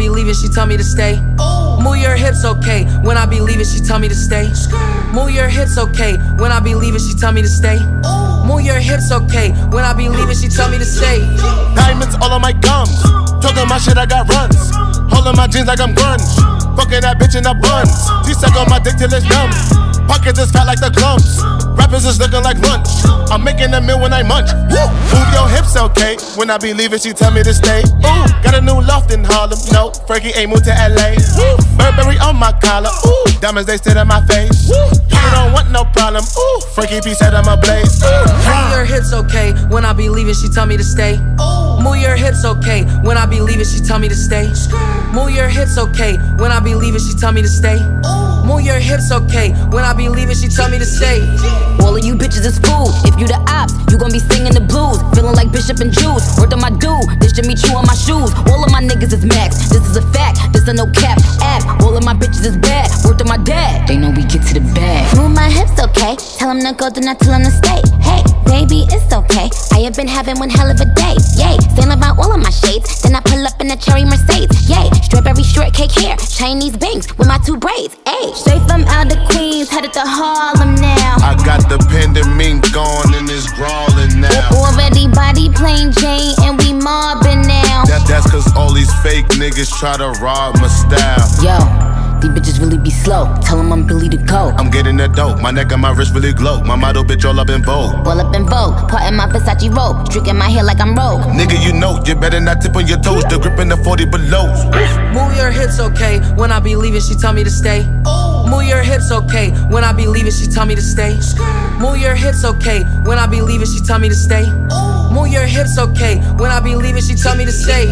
be leaving, she tell me to stay. Move your hips, okay. When I be leaving, she tell me to stay. Move your hips, okay. When I be leaving, she tell me to stay. Move your hips, okay. When I be leaving, she tell me to stay. Diamonds all on my gums. Talking my shit, I got runs. Holding my jeans like I'm grunge. Fucking that bitch in the buns. She suck on my dick till it's numb. Pockets is fat like the Klumps. Rappers is looking like lunch. I'm making a meal when I munch. Woo! Move your hips, okay. When I be leaving, she tell me to stay. Ooh, got a new loft in Harlem. No, Frankie ain't moved to LA. Woo! Burberry on my collar. Ooh, diamonds they sit in my face. You don't want no problem. Ooh, Frankie P said I'm a blaze. Ooh. Move your hips, okay. When I be leaving, she tell me to stay. Move your hips, okay. When I be leaving, she tell me to stay. Move your hips, okay. When I be leaving, she tell me to stay. Move your hips, okay. When I be leaving, she tell me to stay. All of you bitches is fools. If you the ops, you gon' be singing the blues. Feeling like Bishop and Juice. Word on my dude, this Jimmy Choo on my shoes. All of my niggas is max. This is a fact. This no cap app. All of my bitches is bad. Word on my dad. They know we get to the bag. Move my hips, okay. Tell him to go, do not tell him to stay. Hey, baby, it's okay. I have been having one hell of a day. Yay, saying about all of my shades. Then I pull up in a cherry Mercedes. Yay, strawberry shortcake hair, Chinese bangs with my two braids. Ayy, straight from out of Queens, headed to Harlem now. I got the fake niggas try to rob my style. Yo, these bitches really be slow. Tell them I'm Billy to go. I'm getting that dope, my neck and my wrist really glow. My model bitch all up in vogue. All up in Vogue, part in my Versace robe, streaking my hair like I'm Rogue. Nigga, you know, you better not tip on your toes. The grip in the 40 below. Move your hips, okay. When I be leaving, she tell me to stay. Move your hips, okay. When I be leaving, she tell me to stay. Move your hips, okay. When I be leaving, she tell me to stay. Move your hips, okay. When I be leaving, she tell me to stay.